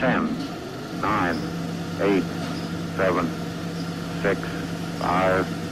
10, 9, 8, 7, 6, 5,